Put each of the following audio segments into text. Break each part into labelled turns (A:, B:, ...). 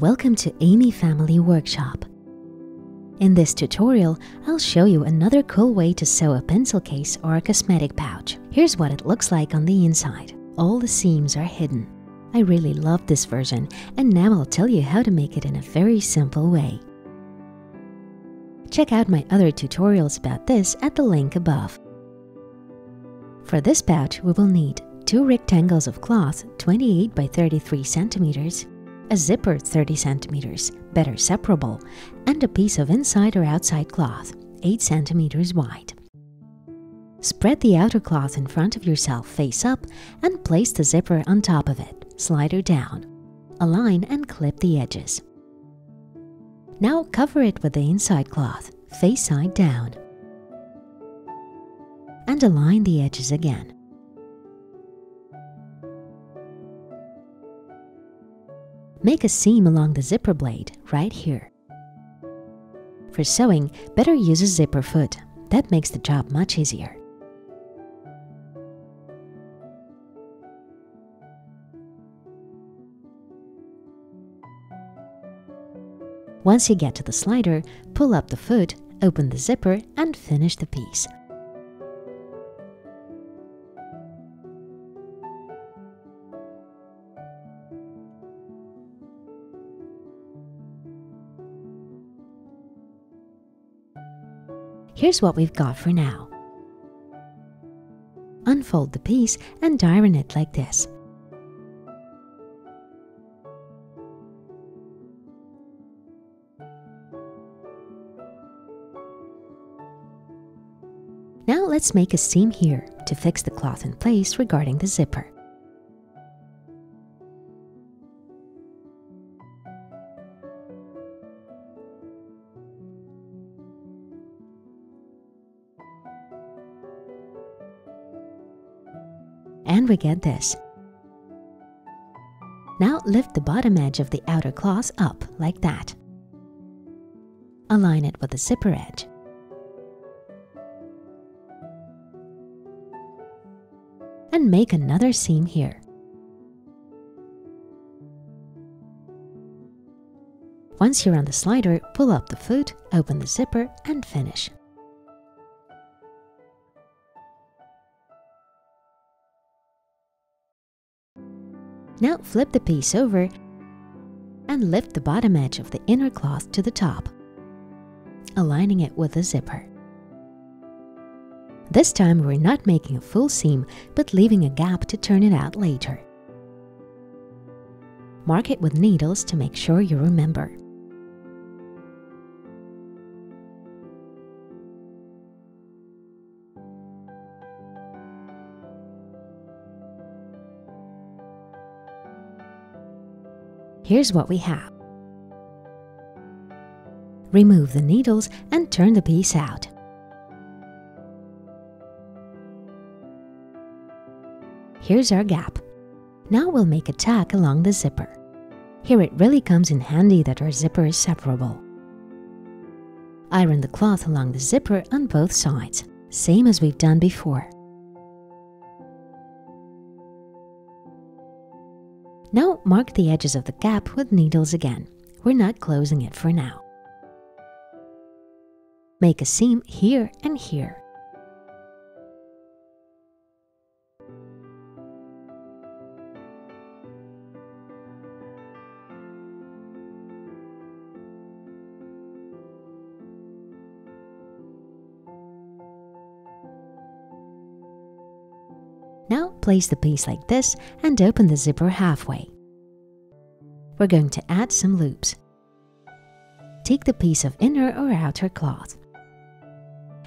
A: Welcome to Amy Family Workshop. In this tutorial, I'll show you another cool way to sew a pencil case or a cosmetic pouch. Here's what it looks like on the inside. All the seams are hidden. I really love this version and now I'll tell you how to make it in a very simple way. Check out my other tutorials about this at the link above. For this pouch, we will need two rectangles of cloth 28 by 33 centimeters, a zipper 30 centimeters, better separable, and a piece of inside or outside cloth 8 centimeters wide. Spread the outer cloth in front of yourself face up and place the zipper on top of it, slider down. Align and clip the edges. Now cover it with the inside cloth, face side down. And align the edges again. Make a seam along the zipper blade right here. For sewing, better use a zipper foot. That makes the job much easier. Once you get to the slider, pull up the foot, open the zipper and finish the piece. Here's what we've got for now. Unfold the piece and iron it like this. Now let's make a seam here to fix the cloth in place regarding the zipper. We get this. Now lift the bottom edge of the outer cloth up like that. Align it with the zipper edge. And make another seam here. Once you're on the slider, pull up the foot, open the zipper and finish. Now flip the piece over and lift the bottom edge of the inner cloth to the top, aligning it with the zipper. This time we're not making a full seam, but leaving a gap to turn it out later. Mark it with needles to make sure you remember. Here's what we have. Remove the needles and turn the piece out. Here's our gap. Now we'll make a tack along the zipper. Here it really comes in handy that our zipper is separable. Iron the cloth along the zipper on both sides, same as we've done before. Now mark the edges of the gap with needles again. We're not closing it for now. Make a seam here and here. Now place the piece like this and open the zipper halfway. We're going to add some loops. Take the piece of inner or outer cloth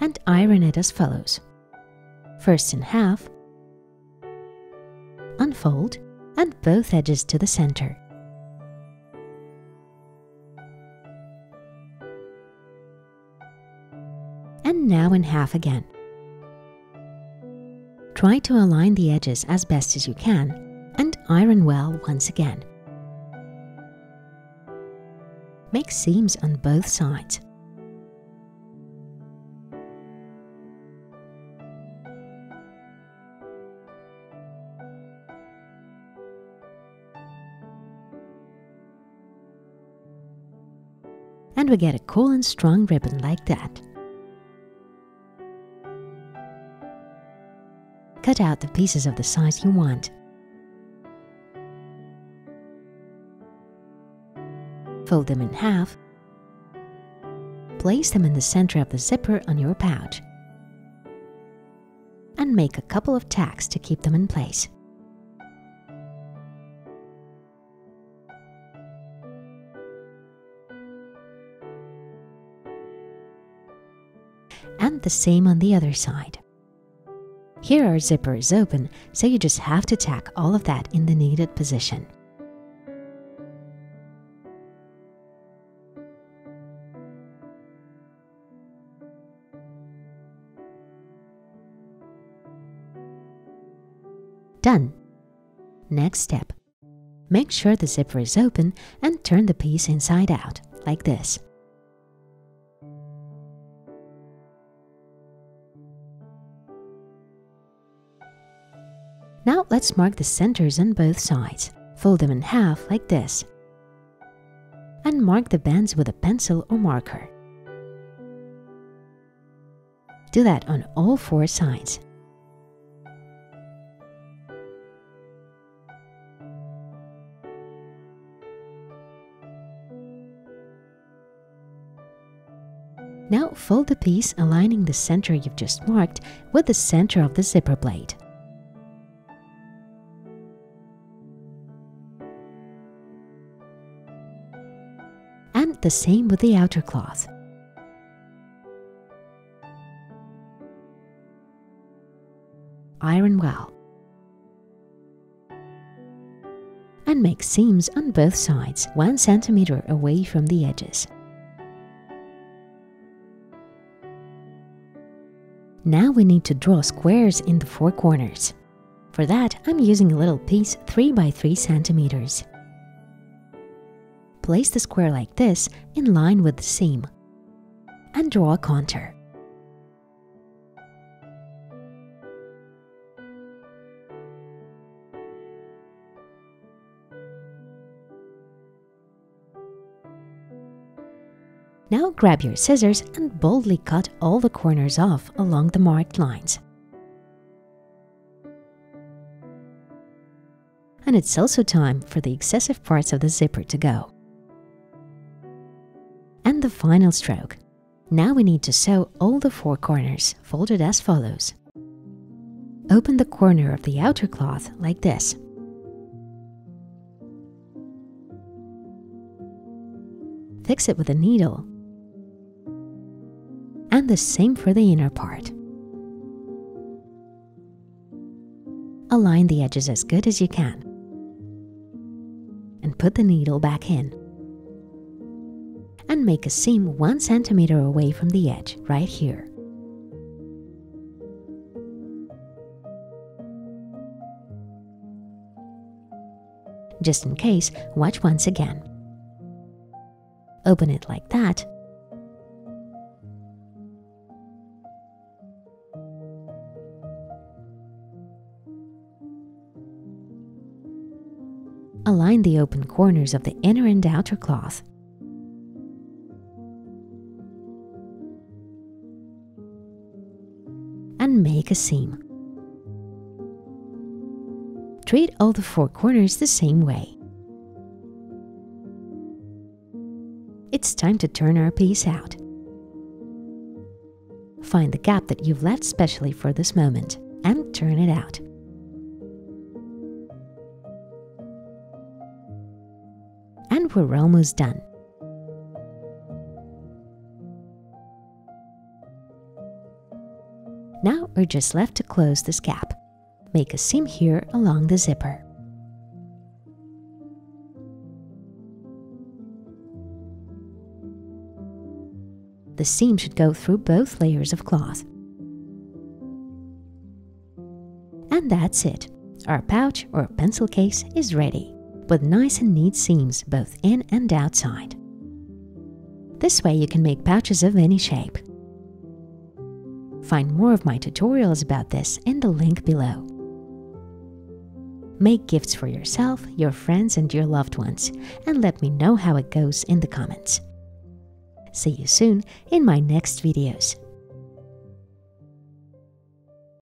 A: and iron it as follows. First in half, unfold and both edges to the center. And now in half again. Try to align the edges as best as you can and iron well once again. Make seams on both sides. And we get a cool and strong ribbon like that. Cut out the pieces of the size you want. Fold them in half. Place them in the center of the zipper on your pouch. And make a couple of tacks to keep them in place. And the same on the other side. Here our zipper is open, so you just have to tack all of that in the needed position. Done! Next step. Make sure the zipper is open and turn the piece inside out, like this. Now let's mark the centers on both sides. Fold them in half like this. And mark the bends with a pencil or marker. Do that on all four sides. Now fold the piece aligning the center you've just marked with the center of the zipper blade. The same with the outer cloth. Iron well. And make seams on both sides 1 centimeter away from the edges. Now we need to draw squares in the four corners. For that, I'm using a little piece 3 by 3 centimeters. Place the square like this in line with the seam and draw a contour. Now grab your scissors and boldly cut all the corners off along the marked lines. And it's also time for the excessive parts of the zipper to go the final stroke. Now we need to sew all the four corners, folded as follows. Open the corner of the outer cloth like this. Fix it with a needle. And the same for the inner part. Align the edges as good as you can. And put the needle back in make a seam 1 centimeter away from the edge, right here. Just in case, watch once again. Open it like that. Align the open corners of the inner and outer cloth and make a seam. Treat all the four corners the same way. It's time to turn our piece out. Find the gap that you've left specially for this moment and turn it out. And we're almost done. We're just left to close this gap. Make a seam here along the zipper. The seam should go through both layers of cloth. And that's it. Our pouch or pencil case is ready, with nice and neat seams both in and outside. This way you can make pouches of any shape. Find more of my tutorials about this in the link below. Make gifts for yourself, your friends, and your loved ones, and let me know how it goes in the comments. See you soon in my next videos.